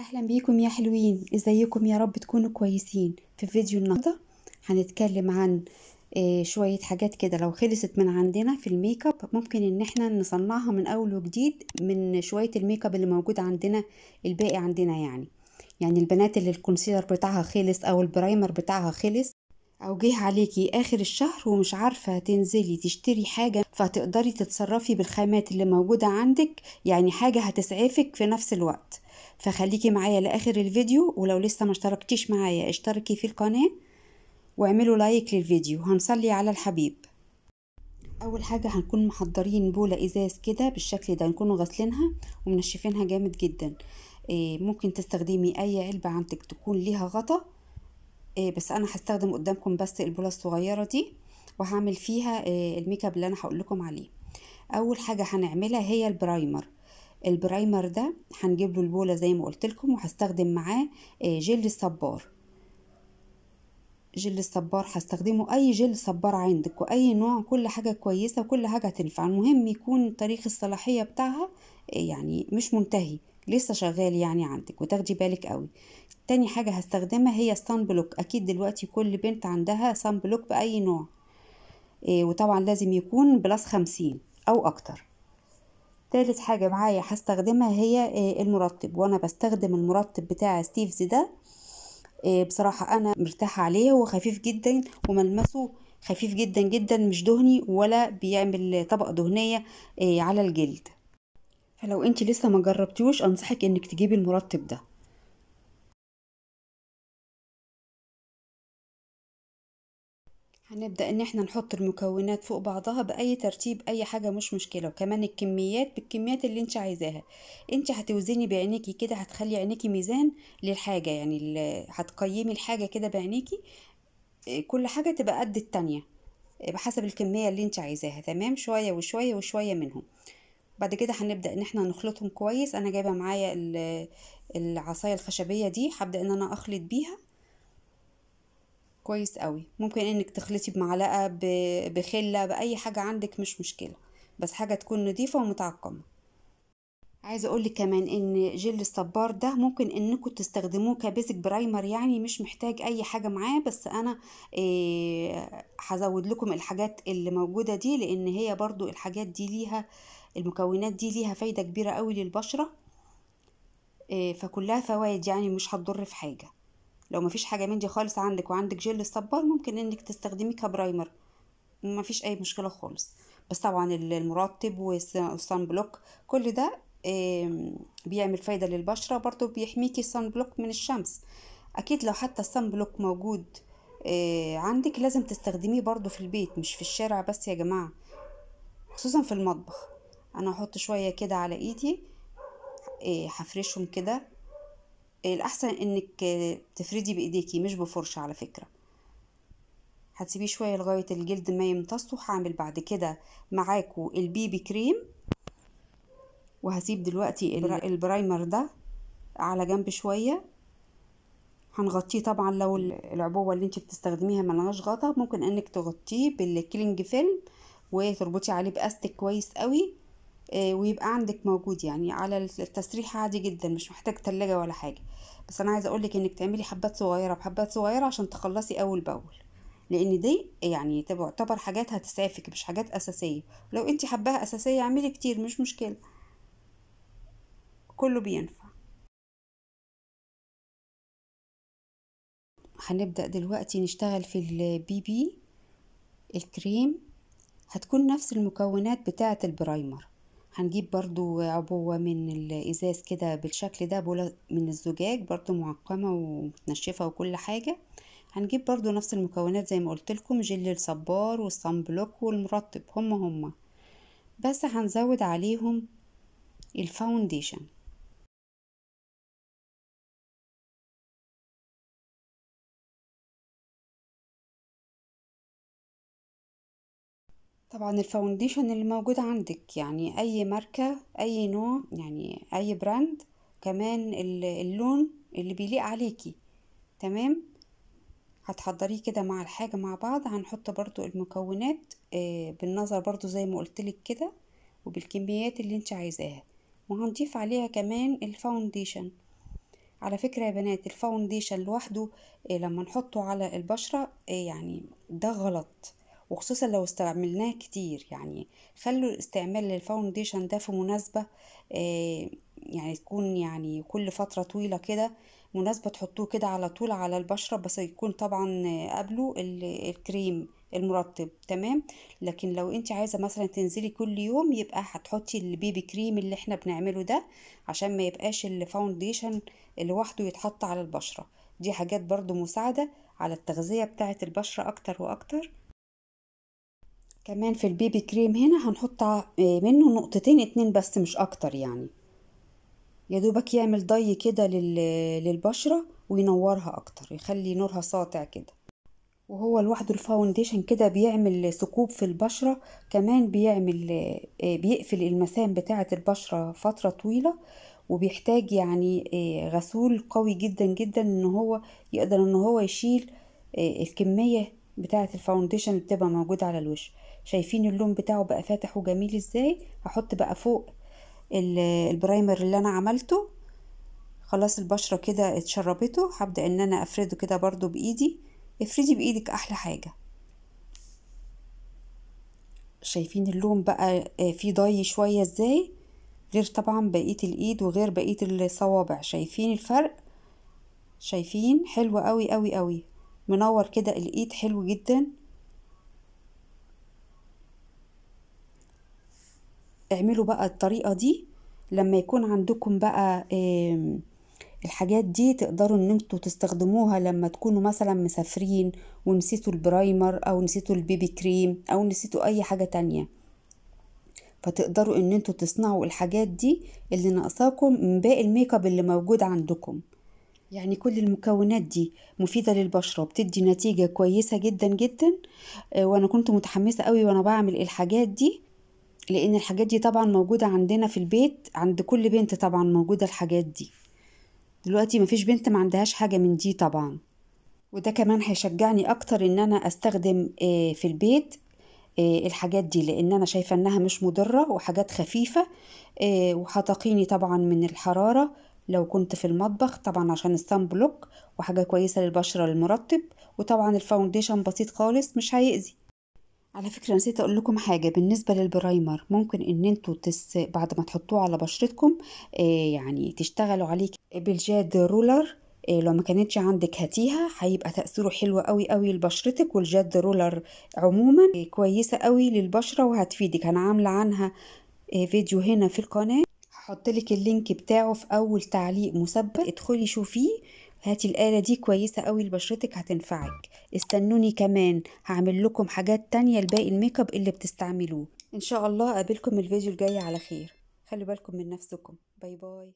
أهلا بيكم يا حلوين. إزيكم يا رب تكونوا كويسين. في فيديو النهارده هنتكلم عن آه، شوية حاجات كده. لو خلصت من عندنا في ال make up ممكن إن إحنا نصنعها من أول وجديد من شوية ال make up اللي موجود عندنا الباقي عندنا يعني. يعني البنات اللي ال concealer بتاعها خلص أو ال primer بتاعها خلص أو جه عليكي آخر الشهر ومش عارفة تنزلي تشتري حاجة فتقدري تتصرفي بالخامات اللي موجودة عندك يعني حاجة هتسعفك في نفس الوقت. فخليكي معايا لآخر الفيديو ولو لسه ما اشتركتيش معايا اشتركي في القناة واعملوا like للفيديو. هنصلي على الحبيب. أول حاجة هنكون محضرين بولة إزاز كده بالشكل ده نكونوا غاسلينها ومنشفينها جامد جدا. إيه ممكن تستخدمي أي علبة عندك تكون ليها غطا. بس أنا هستخدم قدامكم بس البولة الصغيرة دي وهعمل فيها إيه ال make up اللي أنا هقول لكم عليه. أول حاجة هنعملها هي ال primer. ال primer ده هنجيب له البولة زي ما قلت لكم وهستخدم معاه جل الصبار جل الصبار هستخدمه أي جل صبار عندك وأي نوع كل حاجة كويسة وكل حاجة هتنفع. المهم يكون تاريخ الصلاحية بتاعها يعني مش منتهي لسه شغال يعني عندك وتاخدي بالك قوي. تاني حاجة هستخدمها هي ال sun block أكيد دلوقتي كل بنت عندها sun block بأي نوع. وطبعا لازم يكون plus خمسين أو أكتر. تالت حاجة معايا هستخدمها هي المرطب. وأنا بستخدم المرطب بتاع St. Ives ده بصراحة أنا مرتاحة عليه هو خفيف جدا وملمسه خفيف جدا جدا مش دهني ولا بيعمل طبقة دهنية على الجلد. فلو انت لسه ما جربتيوش أنصحك إنك تجيبي المرطب ده. هنبدأ إن إحنا نحط المكونات فوق بعضها بأي ترتيب أي حاجة مش مشكلة. وكمان الكميات بالكميات اللي أنت عايزاها. أنت هتوزني بعينيكي كده هتخلي عينيكي ميزان للحاجة. يعني هتقيمي الحاجة كده بعينيكي. كل حاجة تبقى قد التانية بحسب الكمية اللي أنت عايزاها. تمام؟ شوية وشوية وشوية منهم. بعد كده هنبدأ إن إحنا نخلطهم كويس. أنا جايبة معايا العصاية الخشبية دي. هبدأ إن أنا أخلط بيها. كويس قوي. ممكن إنك تخلطي بمعلقة بخلة بأي حاجة عندك مش مشكلة بس حاجة تكون نظيفه ومتعقمة. عايزة أقول لك كمان إن جل الصبار ده ممكن انكم تستخدموه كبيزك برايمر يعني مش محتاج أي حاجة معاه بس أنا إيه هزود لكم الحاجات اللي موجودة دي لأن هي برضو الحاجات دي ليها المكونات دي ليها فايدة كبيرة قوي للبشرة إيه فكلها فوائد يعني مش هتضر في حاجة. لو مفيش حاجة من دي خالص عندك وعندك جل الصبار ممكن إنك تستخدميه ك primer. مفيش أي مشكلة خالص. بس طبعا المرطب وال sun block كل ده بيعمل فايدة للبشرة برضو بيحميكي ال sun block من الشمس. أكيد لو حتى ال sun block موجود عندك لازم تستخدميه برضو في البيت مش في الشارع بس يا جماعة. خصوصا في المطبخ. أنا هحط شوية كده على إيدي هفرشهم كده. الأحسن إنك تفردي بإيديكي مش بفرشة على فكرة. هتسيبيه شوية لغاية الجلد ما يمتص هعمل بعد كده معاكو ال BB cream. وهسيب دلوقتي ال primer ده على جنب شوية. هنغطيه طبعا لو العبوة اللي انت بتستخدميها ملهاش غطا. ممكن إنك تغطيه بال cling film وتربطي عليه بأستك كويس قوي. ويبقى عندك موجود يعني على التسريح عادي جدا مش محتاج تلاجة ولا حاجة. بس أنا عايزة أقولك إنك تعملي حبات صغيرة بحبات صغيرة عشان تخلصي أول بأول. لأن دي يعني تعتبر حاجات هتسعفك مش حاجات أساسية. لو انت حباها أساسية اعملي كتير مش مشكلة. كله بينفع. هنبدأ دلوقتي نشتغل في البي بي الكريم. هتكون نفس المكونات بتاعة ال primer. هنجيب برضو عبوة من الإزاز كده بالشكل ده بولة من الزجاج برضو معقمة ومتنشفة وكل حاجة. هنجيب برضو نفس المكونات زي ما قلت لكم جل الصبار وال sunblock والمرطب هما هما. بس هنزود عليهم ال foundation طبعا ال foundation اللي موجود عندك يعني أي ماركة أي نوع يعني أي brand كمان اللون اللي بيليق عليكي. تمام؟ هتحضريه كده مع الحاجة مع بعض. هنحط برضو المكونات بالنظر برضو زي ما قلتلك كده وبالكميات اللي انت عايزاها. وهنضيف عليها كمان ال foundation على فكرة يا بنات ال foundation لوحده إيه لما نحطه على البشرة إيه يعني ده غلط. وخصوصا لو استعملناه كتير يعني خلوا الاستعمال لل foundation ده في مناسبة إيه يعني تكون يعني كل فترة طويلة كده مناسبة تحطوه كده على طول على البشرة بس يكون طبعا قبله الكريم المرطب تمام؟ لكن لو انت عايزة مثلا تنزلي كل يوم يبقى هتحطي ال BB cream اللي إحنا بنعمله ده عشان ما يبقاش ال foundation لوحده يتحط على البشرة. دي حاجات برضو مساعدة على التغذية بتاعة البشرة أكتر وأكتر. كمان في ال BB cream هنا هنحط منه نقطتين اتنين بس مش أكتر يعني. يا دوبك يعمل ضي كده للبشرة وينورها أكتر يخلي نورها ساطع كده. وهو لوحده ال foundation كده بيعمل ثقوب في البشرة كمان بيعمل بيقفل المسام بتاعة البشرة فترة طويلة وبيحتاج يعني غسول قوي جدا جدا إن هو يقدر إن هو يشيل الكمية بتاعة ال foundation اللي بتبقى موجودة على الوش. شايفين اللون بتاعه بقى فاتح وجميل إزاي هحط بقى فوق ال primer اللي أنا عملته. خلاص البشرة كده اتشربته هبدأ إن أنا أفرده كده برضو بإيدي. افردي بإيدك أحلى حاجة. شايفين اللون بقى فيه ضي شوية إزاي؟ غير طبعا بقية الإيد وغير بقية الصوابع. شايفين الفرق؟ شايفين؟ حلو قوي قوي قوي منور كده الإيد حلو جدا. اعملوا بقى الطريقة دي. لما يكون عندكم بقى الحاجات دي تقدروا إن أنتوا تستخدموها لما تكونوا مثلا مسافرين ونسيتوا ال primer أو نسيتوا ال BB cream أو نسيتوا أي حاجة تانية. فتقدروا إن أنتوا تصنعوا الحاجات دي اللي ناقصاكم من باقي الميك اب اللي موجود عندكم. يعني كل المكونات دي مفيدة للبشرة وبتدي نتيجة كويسة جدا جدا. وأنا كنت متحمسة قوي وأنا بعمل الحاجات دي. لأن الحاجات دي طبعا موجودة عندنا في البيت عند كل بنت طبعا موجودة الحاجات دي. دلوقتي مفيش بنت ما عندهاش حاجة من دي طبعا. وده كمان هيشجعني أكتر إن أنا أستخدم في البيت الحاجات دي لأن أنا شايفة إنها مش مضرة وحاجات خفيفة وهتقيني طبعا من الحرارة. لو كنت في المطبخ طبعا عشان ال sunblock وحاجة كويسة للبشرة المرطب وطبعا ال foundation بسيط خالص مش هيأذي. على فكرة نسيت أقول لكم حاجة بالنسبة لل primer ممكن إن أنتوا تس... بعد ما تحطوه على بشرتكم آه يعني تشتغلوا عليه بال jade roller آه لو ما كانتش عندك هاتيها هيبقى تأثيره حلو قوي قوي لبشرتك وال jade roller عموما آه كويسة قوي للبشرة وهتفيدك. أنا عاملة عنها آه فيديو هنا في القناة. هحط لك ال link بتاعه في أول تعليق مثبت ادخلي شوفيه. هاتي الآلة دي كويسة قوي لبشرتك هتنفعك. استنوني كمان هعمل لكم حاجات تانية لباقي الميك اب اللي بتستعملوه. إن شاء الله أقابلكم الفيديو الجاي على خير. خلوا بالكم من نفسكم. bye bye.